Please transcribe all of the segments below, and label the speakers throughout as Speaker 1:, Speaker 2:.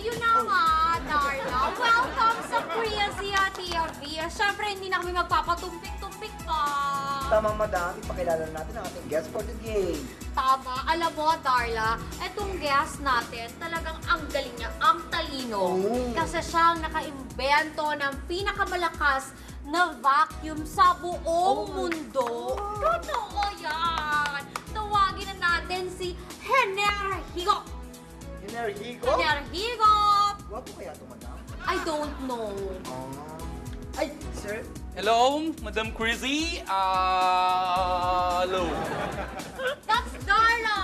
Speaker 1: Ayun na nga, Darla. Welcome sa Korea TV. Siyempre, hindi na kami magpapatumpik-tumpik pa.
Speaker 2: Tama, madam. Ipakilala na natin ang ating guest for today.
Speaker 1: Tama. Alam mo, Darla, etong guest natin, talagang ang galing niya, ang talino.
Speaker 2: Oh.
Speaker 1: Kasi siya ang nakaimbento ng pinakamalakas na vacuum sa buong mundo. Totoo yan. Tawagin na natin si Hener Higop.
Speaker 2: Henry Higo?
Speaker 1: Hener Higop!
Speaker 2: Wapo kaya ito, madam?
Speaker 1: I don't know.
Speaker 2: Ah. Ay, sir.
Speaker 3: Hello, Madam Crazy? Uh, hello.
Speaker 1: That's Darla!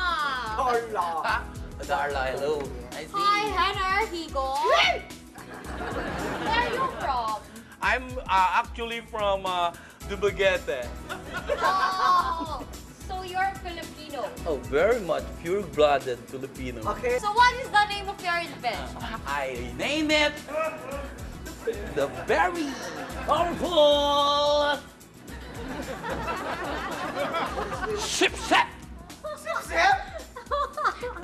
Speaker 2: Carla.
Speaker 3: Ah, Darla, hello. I see.
Speaker 1: Hi, Hener Higop. Where are you from?
Speaker 3: I'm uh, actually from uh, Dumaguete.
Speaker 1: Oh, so you're Filipino.
Speaker 3: Oh, very much pure-blooded Filipino.
Speaker 2: Okay.
Speaker 1: So what is the name of your invention?
Speaker 3: I name it the very powerful ship set.
Speaker 2: Sir,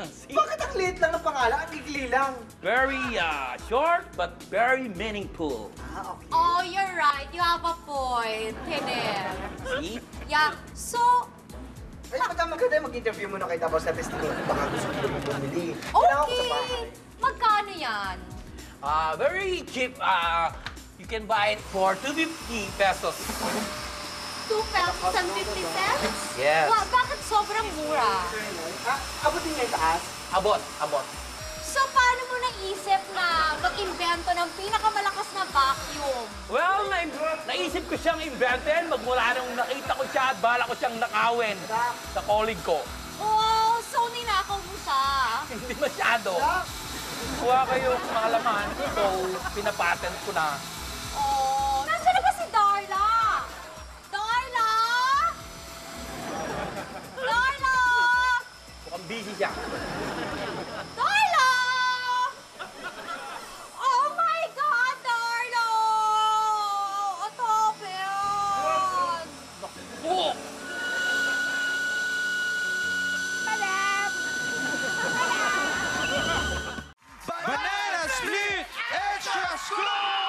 Speaker 3: See?
Speaker 2: bakit ang liit lang ng pangalan? Ang igli lang.
Speaker 3: Very uh, short but very meaningful.
Speaker 2: Ah, okay.
Speaker 1: Oh, you're right. You have a point, Hener.
Speaker 3: See?
Speaker 1: Yeah, so,
Speaker 2: Ay, madam, maganda yung mag-interview muna kay Tapos sa testimony. Baka gusto ko yung bumili. Kailangan ko sa bahay.
Speaker 1: okay. Magkano yan?
Speaker 3: Uh, very cheap. Uh, you can buy it for 250 pesos.
Speaker 1: 2 pesos and 50 cents?
Speaker 3: Yes.
Speaker 1: Wa- bakit sobrang mura?
Speaker 2: Ah, abutin niya yung taas.
Speaker 3: Abot, abot.
Speaker 1: So, paano mo naisip na mag-invento ng pinakamalakas na vacuum?
Speaker 3: Well, na naisip ko siyang inventin magmula nung nakita ko siya at bala ko siyang nakawin sa colleague ko.
Speaker 1: Oh, so ninakaw mo siya.
Speaker 3: Hindi masyado. Kuha kayo mga laman, so pinapatent ko na. 是的